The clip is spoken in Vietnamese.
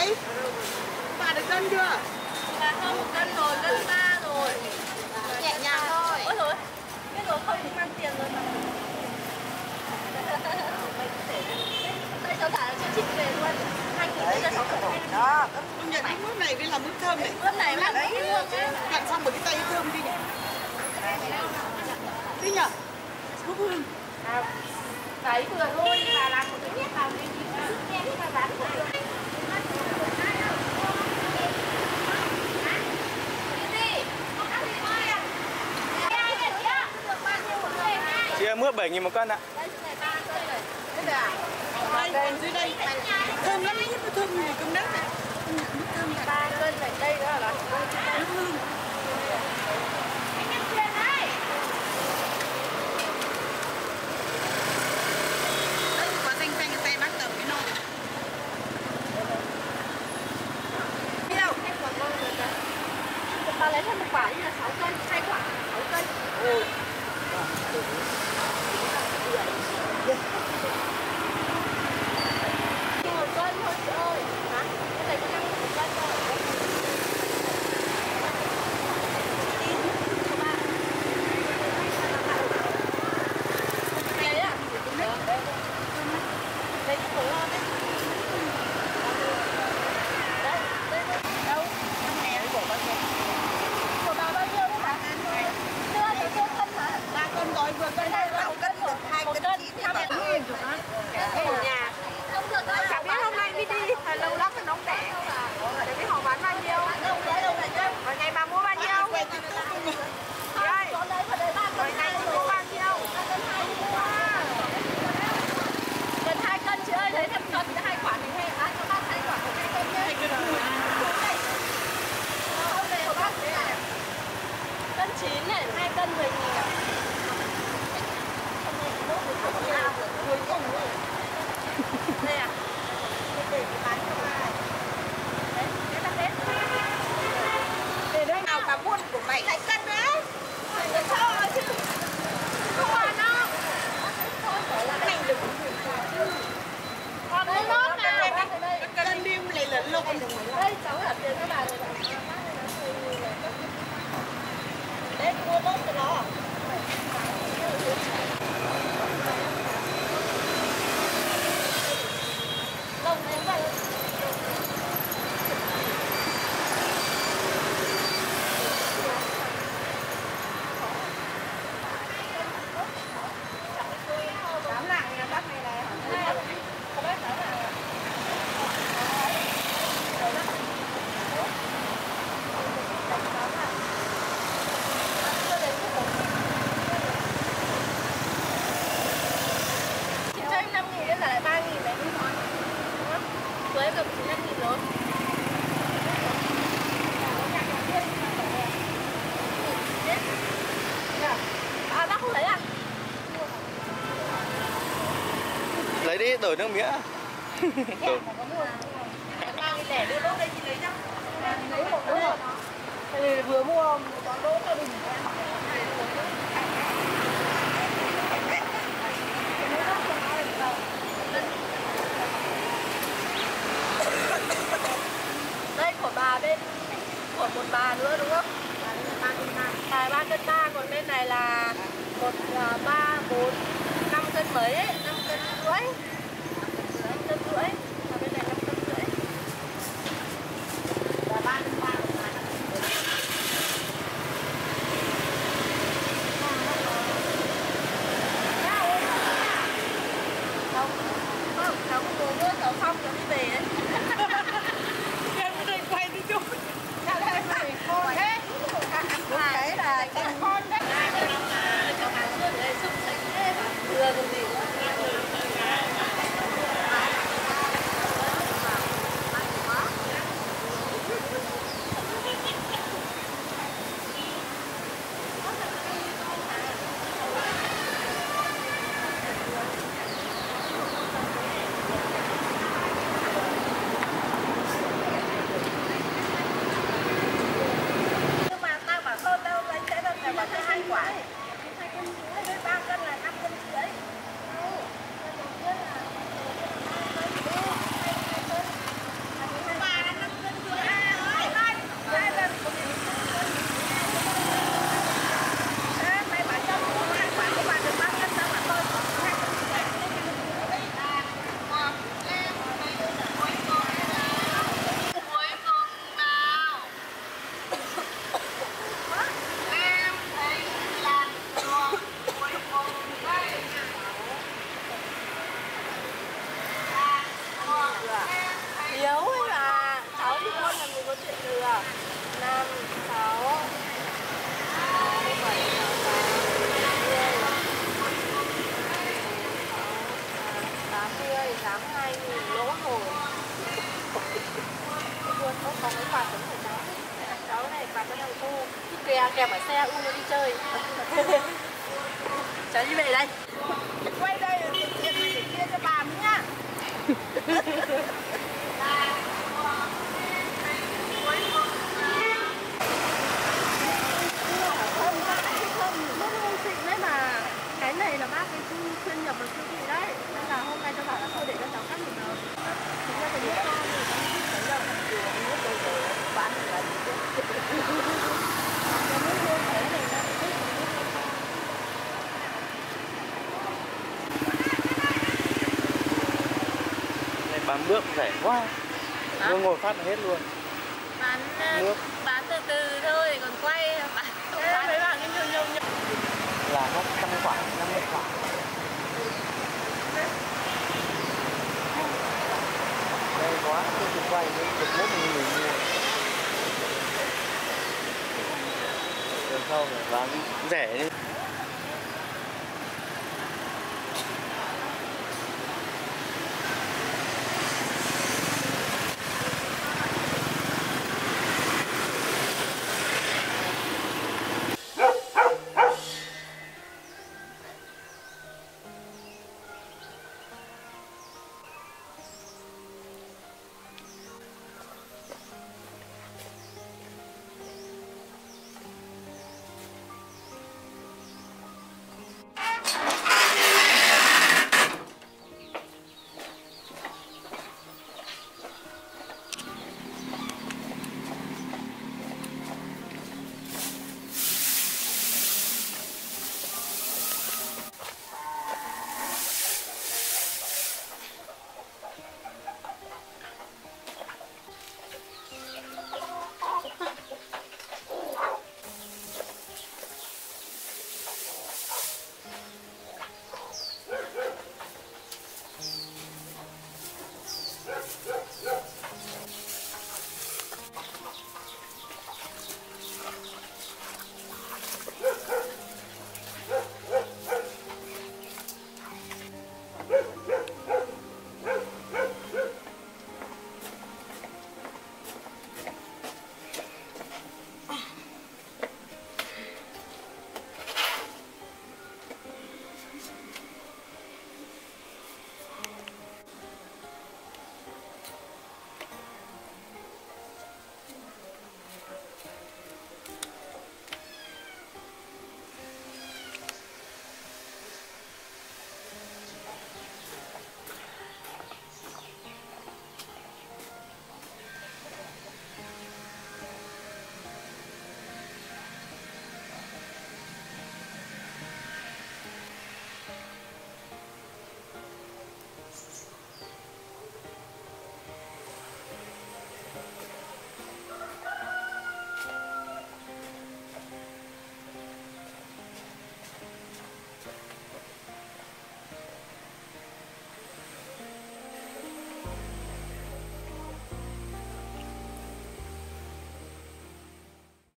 đấy. Bà được cân chưa? Bà hơn một cân rồi cân ba rồi. Nhẹ nhàng thôi. Ôi rồi biết rồi không mang tiền rồi tay cháu thả cho chị về luôn. Hai kg cho cháu đó công nhận cái mướp này với là mướp thơm này. Mướp này mát đấy. xong một cái tay thơm đi nhỉ. Đi nhở mướp hương à. đấy vừa thôi là làm một cái nhét vào cái gì mà rán là 7 000 một cân ạ. Đây này 3 cân dưới đây. Thơm lắm, thơm này cơm đất này. 3 cân này đây đó là 50 cân. cháu là tiền các bà rồi cái đổi nước mía vừa mua có đỗ cho đình đây, của bà bên, của một bà nữa, đúng không? Bà ba cân ba, còn bên này là một à, ba, bốn, năm cân mấy năm cân rưỡi. Không. Phát là hết luôn. Bán Nước. bán từ từ thôi còn quay bán bán. Mấy bạn em nhung nhung Là nó 50 quả 50 quả Đây quá Tôi chụp quay với được mốt mình người mua sau phải bán rẻ